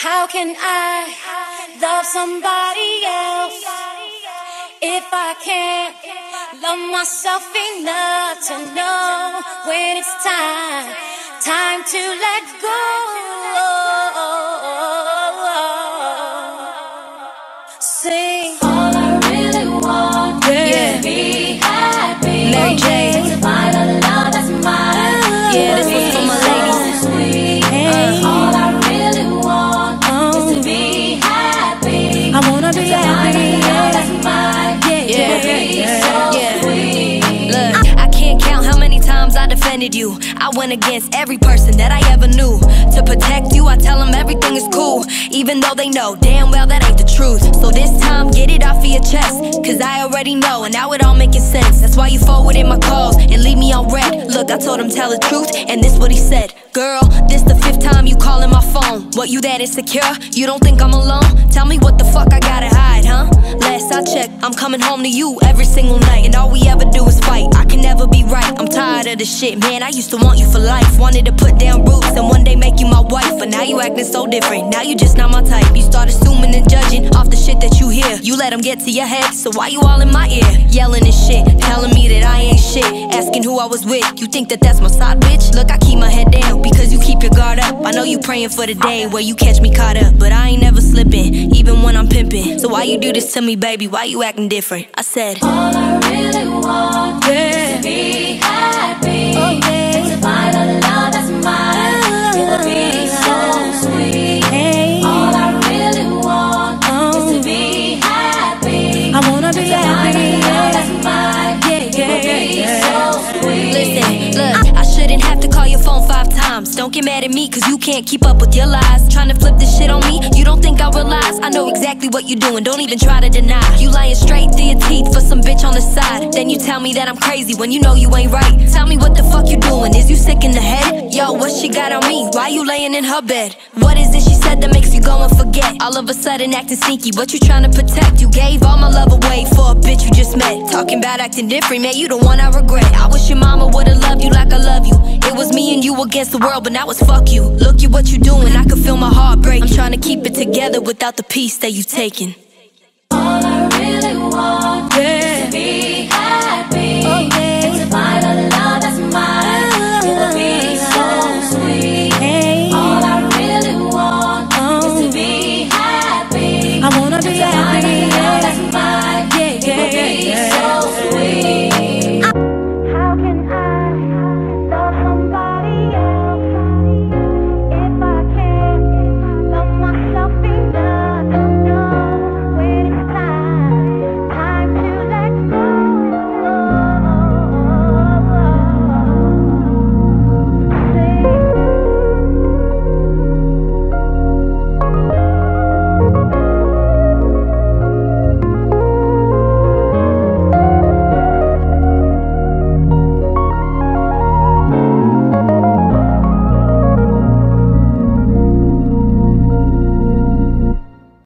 How can I love somebody else if I can't love myself enough to know when it's time, time to let go? You. I went against every person that I ever knew. To protect you, I tell them everything is cool. Even though they know damn well that ain't the truth. So this time, get it off of your chest. Cause I already know, and now it all making sense. That's why you forwarded my calls and leave me on read. Look, I told him tell the truth, and this what he said. Girl, this the fifth time you calling my phone. What, you that insecure? You don't think I'm alone? Tell me what the fuck I gotta hide, huh? Last I checked, I'm coming home to you every single night. And all we ever do is of this shit, man. I used to want you for life. Wanted to put down roots and one day make you my wife. But now you acting so different. Now you just not my type. You start assuming and judging off the shit that you hear. You let them get to your head, so why you all in my ear? Yelling and shit, telling me that I ain't shit. Asking who I was with. You think that that's my side bitch? Look, I keep praying for the day where you catch me caught up. But I ain't never slipping, even when I'm pimping. So why you do this to me, baby? Why you acting different? I said, All I really want is to be happy. Don't get mad at me, cause you can't keep up with your lies. Trying to flip this shit on me, you don't think I realize. I know exactly what you're doing, don't even try to deny. You lying straight through your teeth for some bitch on the side. Then you tell me that I'm crazy when you know you ain't right. Tell me what the fuck you doing, is you sick in the head? Yo, what she got on me? Why you laying in her bed? What is it she said that makes you go and forget? All of a sudden acting sneaky, what you trying to protect? You gave all my love away for a bitch you just met. Talking about acting different, man, you the one I regret. I wish your mama would've loved you like I love you. It was me against the world, but now it's fuck you. Look at what you're doing, I can feel my heart break. I'm trying to keep it together without the peace that you've taken.